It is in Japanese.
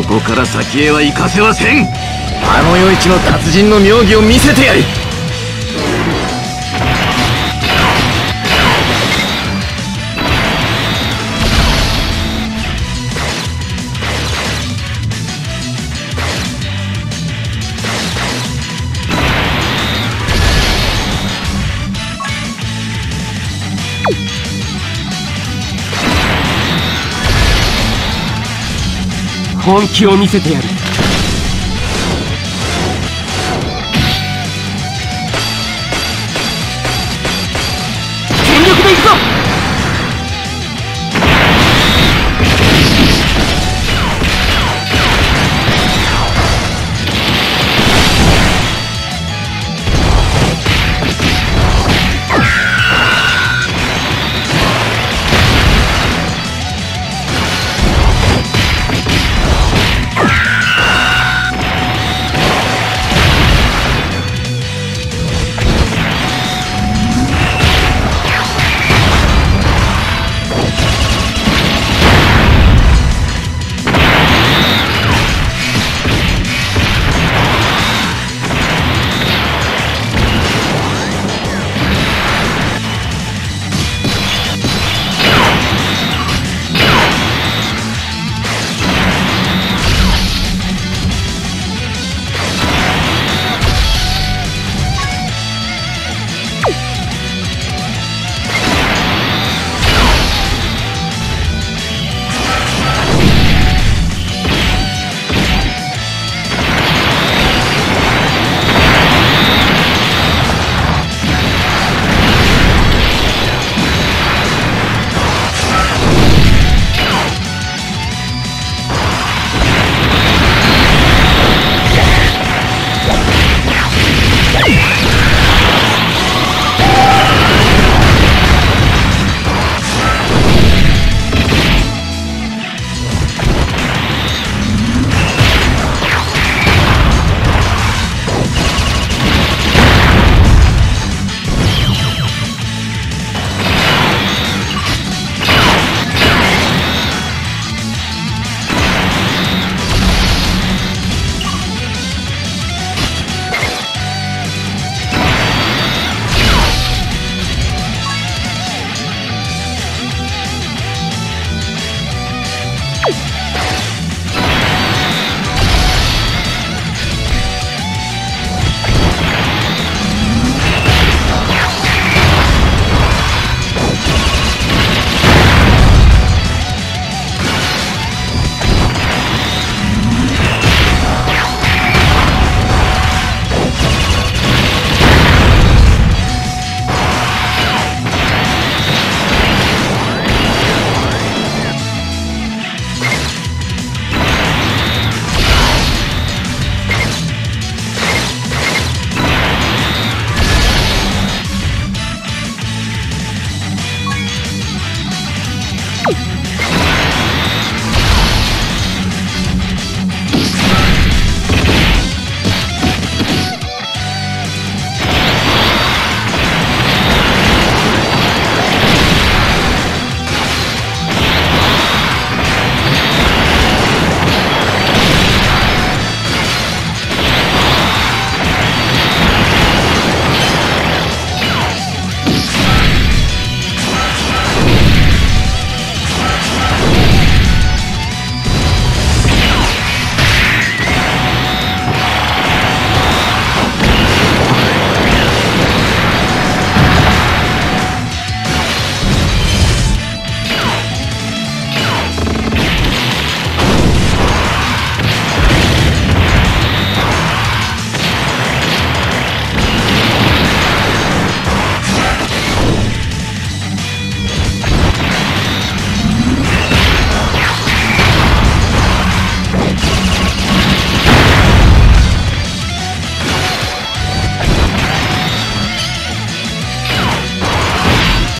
ここから先へは行かせはせん。あの夜市の達人の妙技を見せてやる。本気を見せてやる。